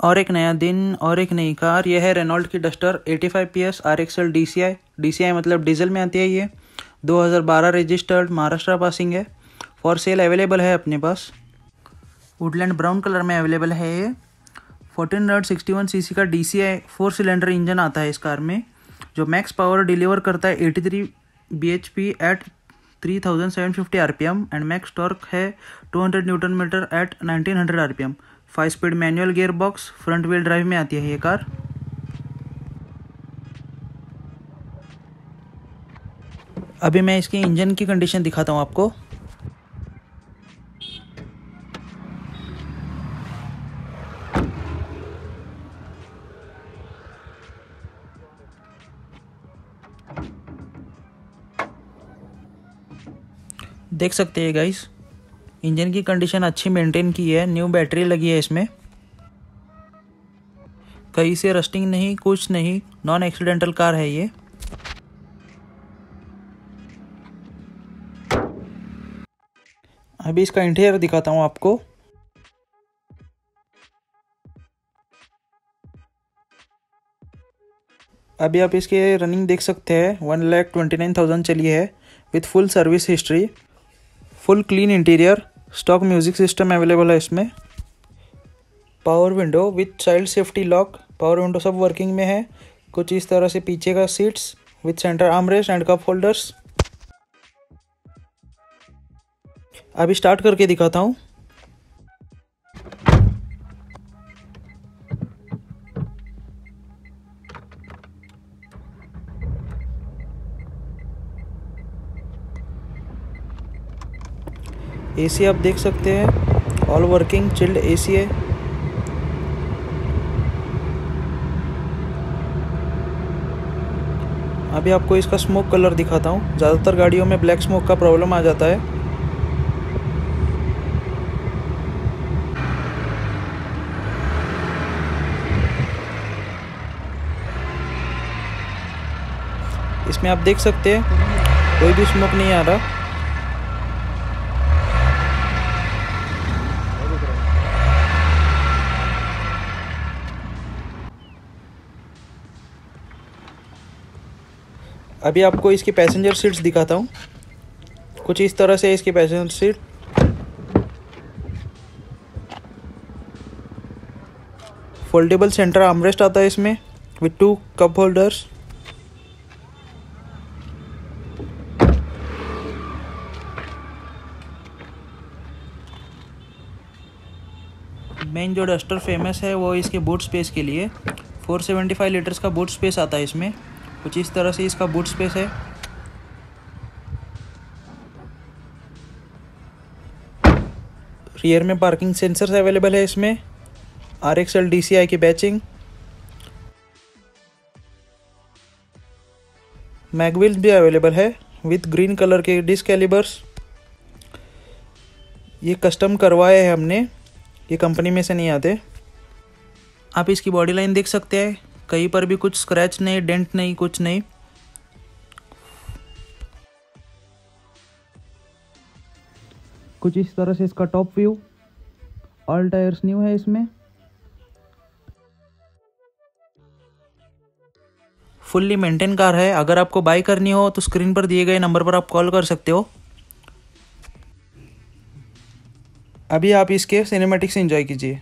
और एक नया दिन और एक नई कार। यह है रेनॉल्ट की Duster 85 five P S R XL D C I D C I मतलब डीजल में आती है ये। 2012 रजिस्टर्ड महाराष्ट्र पासिंग है। फॉर सेल अवेलेबल है अपने पास। वुडलैंड ब्राउन कलर में अवेलेबल है ये। Fourteen hundred sixty one C का D C I four cylinder engine आता है इस कार में, जो मैक्स पावर डिलीवर करता है eighty three B H P at three thousand seven fifty R P M and max torque है two hundred newton meter at nineteen hundred R P M five speed manual gear box front wheel drive में आती है ये car. अभी मैं इसकी engine की condition दिखाता हूँ आपको। देख सकते हैं गाइस इंजन की कंडीशन अच्छी मेंटेन की है, न्यू बैटरी लगी है इसमें। कहीं से रस्टिंग नहीं, कुछ नहीं नॉन एक्सीडेंटल कार है ये। अभी इसका इंटीरियर दिखाता हूँ आपको। अभी आप इसके रनिंग देख सकते हैं one lakh twenty nine thousand चली है with full service history full clean interior stock music system available है इसमें। Power window with child safety lock power window सब वर्किंग में है। कुछ इस तरह से पीछे का seats with centre armrest and cup holders अभी स्टार्ट करके दिखाता हूँ। एसी आप देख सकते हैं। ऑल वर्किंग चिल्ड एसी है। अभी आपको इसका स्मोक कलर दिखाता हूँ। ज़्यादातर गाड़ियों में ब्लैक स्मोक का प्रॉब्लम आ जाता है। इसमें आप देख सकते हैं, कोई भी स्मोक नहीं आ रहा। अभी आपको इसकी पैसेंजर सीट्स दिखाता हूँ। कुछ इस तरह से इसकी passenger seat foldable centre armrest आता है इसमें with two cup holders main जो डस्टर फ़ेमस है, वो इसके बूट स्पेस के लिए। 475 लीटर्स का बूट स्पेस आता है इसमें। कुछ इस तरह से इसका बूट स्पेस है। रियर में पार्किंग सेंसर्स अवेलेबल है इसमें। R X L D C I की बैचिंग मैगविल्स भी अवेलेबल है विथ ग्रीन कलर के डिस्क कैलिबर्स ये कस्टम करवाए हैं हमने। ये कंपनी में से नहीं आते। आप इसकी बॉडी लाइन देख सकते हैं। कहीं पर भी कुछ स्क्रैच नहीं डेंट नहीं, कुछ नहीं। कुछ इस तरह से इसका top view all tyres new है इसमें। फुल्ली मेंटेन कार है। अगर आपको बाई करनी हो तो स्क्रीन पर दिए गए नंबर पर आप कॉल कर सकते हो। अभी आप इसके सिनेमेटिक्स एंजॉय कीजिए।